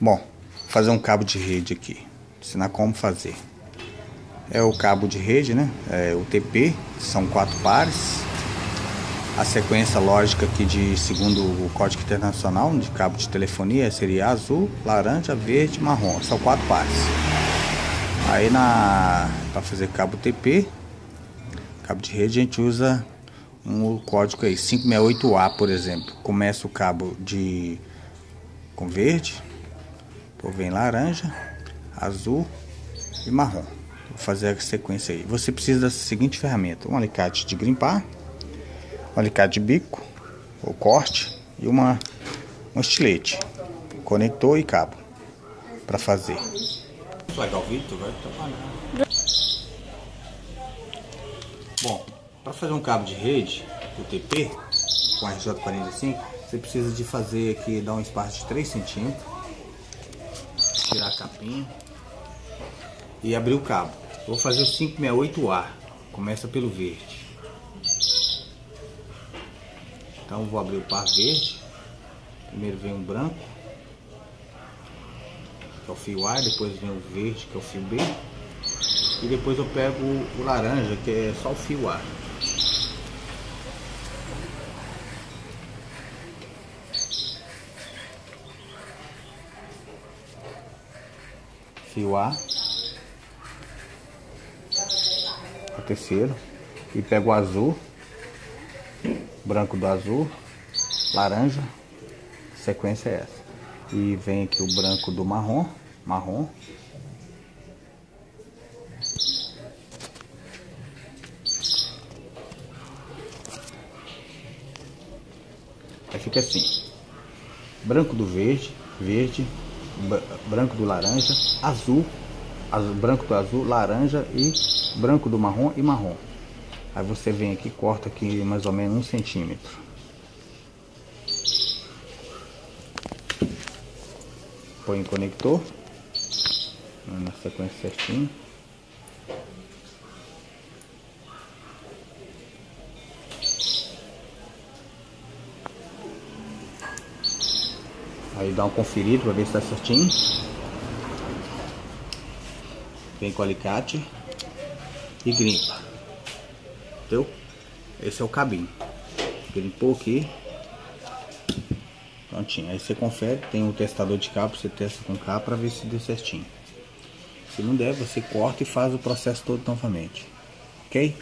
Bom, fazer um cabo de rede aqui. Ensinar como fazer. É o cabo de rede, né? É o TP, são quatro pares. A sequência lógica aqui de segundo o Código Internacional de cabo de telefonia seria azul, laranja, verde, marrom. São quatro pares. Aí na para fazer cabo TP, cabo de rede a gente usa um código aí 568A, por exemplo. Começa o cabo de com verde, depois vem laranja, azul e marrom. Vou fazer a sequência aí. Você precisa da seguinte ferramenta: um alicate de grimpar, um alicate de bico ou corte e uma um estilete, conector e cabo para fazer. Legal, Vitor, vai trabalhar. Bom, para fazer um cabo de rede, UTP, com RJ45, você precisa de fazer aqui, dar um espaço de 3 centímetros tirar a capinha e abrir o cabo. vou fazer o 568A, começa pelo verde. Então vou abrir o par verde. Primeiro vem o branco, que é o fio A, depois vem o verde, que é o fio B. E depois eu pego o laranja, que é só o fio A. fio A, o terceiro, e pego o azul, branco do azul, laranja, sequência é essa. E vem aqui o branco do marrom, marrom. Aí fica assim, branco do verde, verde, branco do laranja, azul, azul, branco do azul, laranja e branco do marrom e marrom. Aí você vem aqui corta aqui mais ou menos um centímetro. Põe o conector na sequência certinho. Aí dá um conferido para ver se está certinho. Vem com alicate e grimpa. Entendeu? Esse é o cabinho. Grimpou aqui. Prontinho. Aí você confere, tem um testador de cabo, você testa com cabo para ver se deu certinho. Se não der, você corta e faz o processo todo novamente. Ok?